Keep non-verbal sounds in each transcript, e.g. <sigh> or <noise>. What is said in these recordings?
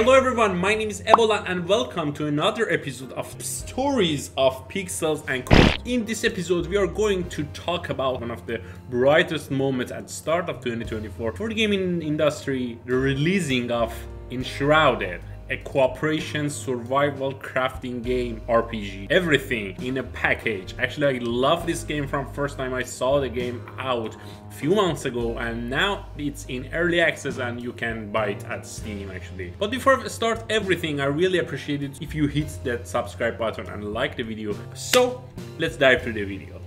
Hello everyone, my name is Ebolan and welcome to another episode of Stories of Pixels and Code. In this episode, we are going to talk about one of the brightest moments at the start of 2024 for the gaming industry, the releasing of Enshrouded a cooperation survival crafting game RPG. Everything in a package. Actually, I love this game from first time I saw the game out a few months ago and now it's in early access and you can buy it at Steam actually. But before I start everything, I really appreciate it if you hit that subscribe button and like the video. So, let's dive to the video.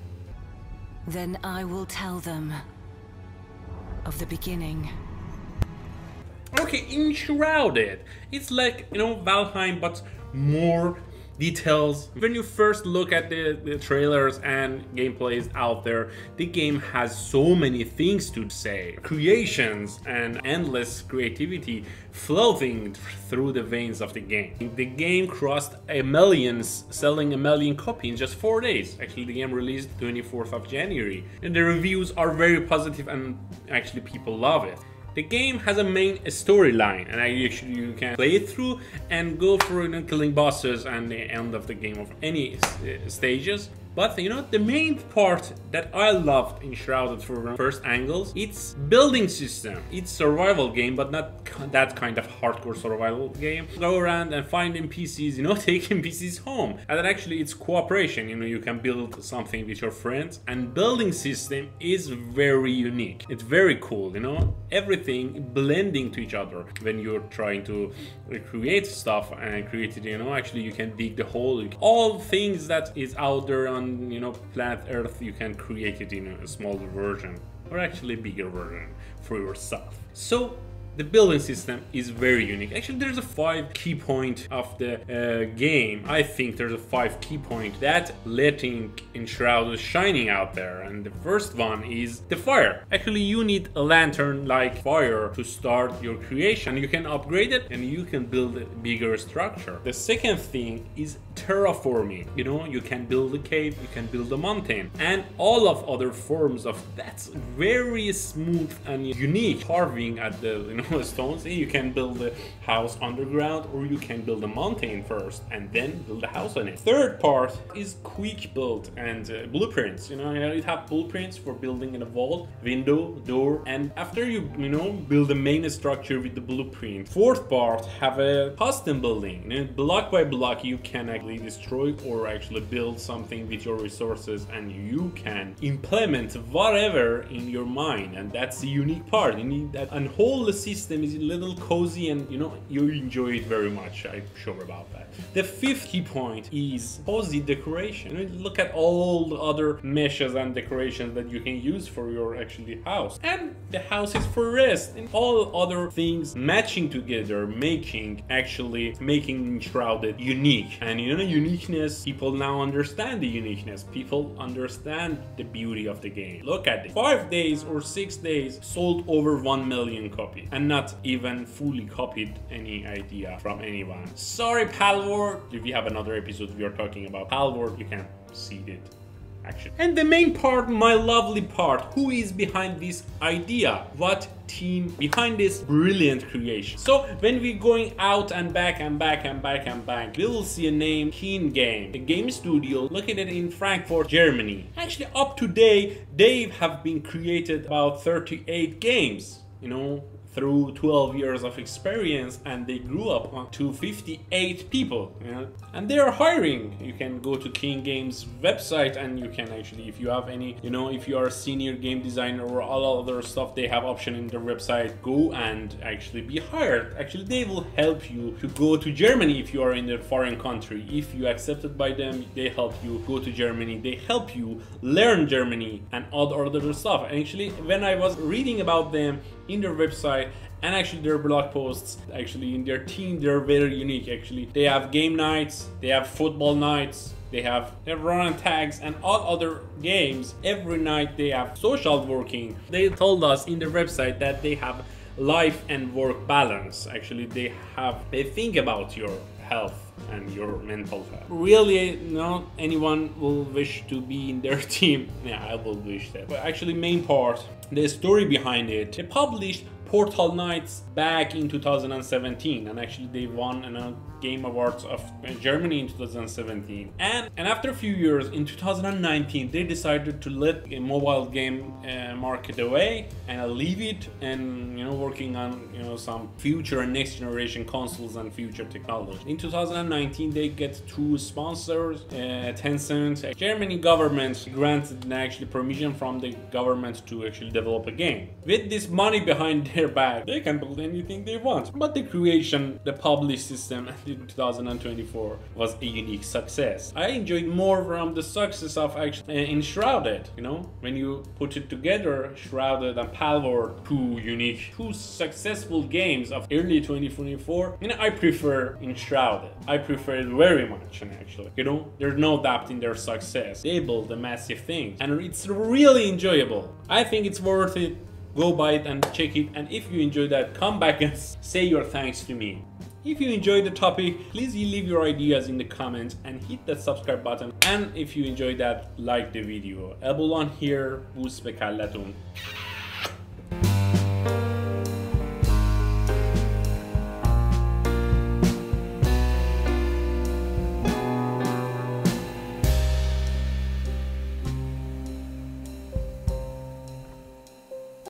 Then I will tell them of the beginning. Okay, Enshrouded. It's like, you know, Valheim, but more details. When you first look at the, the, trailers and gameplays out there, the game has so many things to say. Creations and endless creativity floating through the veins of the game. The game crossed a million, selling a million copies in just four days. Actually, the game released 24th of January. And the reviews are very positive and actually people love it. The game has a main storyline and actually you can play it through and go through you know, killing bosses and the end of the game of any uh, stages but you know, the main part that I loved Enshrouded for first angles, it's building system. It's survival game, but not that kind of hardcore survival game. Go around and find NPCs, you know, <laughs> take NPCs home. And then actually it's cooperation, you know, you can build something with your friends. And building system is very unique. It's very cool, you know, everything blending to each other when you're trying to uh, create stuff and create it, you know, actually you can dig the hole. All things that is out there on on you know planet Earth, you can create it in a smaller version or actually bigger version for yourself. So the building system is very unique. Actually, there's a five key point of the uh, game. I think there's a five key point that letting Enshroud is shining out there. And the first one is the fire. Actually, you need a lantern like fire to start your creation. You can upgrade it and you can build a bigger structure. The second thing is terraforming. You know, you can build a cave, you can build a mountain, and all of other forms of that's very smooth and unique carving at the you know <laughs> stones. You can build a house underground or you can build a mountain first and then build a house on it. Third part is quick build and uh, blueprints. You know, you have blueprints for building in a wall, window, door, and after you, you know, build the main structure with the blueprint. Fourth part have a custom building. And block by block you can actually destroy or actually build something with your resources and you can implement whatever in your mind and that's the unique part. You need that and whole system is a little cozy and you know you enjoy it very much i'm sure about that. The fifth key point is cozy decoration. I mean, look at all the other meshes and decorations that you can use for your actually house. And the house is for rest and all other things matching together making actually making shrouded unique. And you know uniqueness people now understand the uniqueness. People understand the beauty of the game. Look at it. Five days or six days sold over 1 million copies. And not even fully copied any idea from anyone. Sorry, Palworld. If we have another episode, we are talking about Palworld, you can see it action. And the main part, my lovely part, who is behind this idea? What team behind this brilliant creation? So when we're going out and back and back and back and back, we will see a name, Keen Game, a game studio located in Frankfurt, Germany. Actually, up to date, they have been created about 38 games. You know, through 12 years of experience and they grew up to 58 people and they are hiring. You can go to Keen Games website and you can actually if you have any you know if you are a senior game designer or all other stuff they have option in their website. Go and actually be hired. Actually they will help you to go to Germany if you are in a foreign country. If you accepted by them they help you go to Germany. They help you learn Germany and all other stuff. And actually when I was reading about them in their website and actually their blog posts. Actually in their team they're very unique actually. They have game nights they have football nights they have they have run tags and all other games. Every night they have social working. They told us in their website that they have life and work balance. Actually they have they think about your health and your mental health. Really, not anyone will wish to be in their <laughs> team. Yeah, I will wish that. But actually, main part, the story behind it, they published Portal Knights back in 2017 and actually they won a Game Awards of Germany in 2017. And, and after a few years in 2019 they decided to let a mobile game uh, market away and leave it and you know working on you know some future and next generation consoles and future technology. In 2019 they get two sponsors, uh, Tencent, Germany government granted actually permission from the government to actually develop a game. With this money behind <laughs> their back, they can build anything they want. But the creation, the publish system in 2024 was a unique success. I enjoyed more from the success of actually uh, Enshrouded, you know, when you put it together, Shrouded and Palworld, two unique, two successful games of early 2024, you know, I prefer Enshrouded. I prefer it very much, and actually. You know, there's no doubt in their success. They built a massive thing, and it's really enjoyable. I think it's worth it go buy it and check it and if you enjoy that come back and <laughs> say your thanks to me if you enjoyed the topic, please leave your ideas in the comments and hit that subscribe button. And if you enjoyed that, like the video. Ebolan here, boost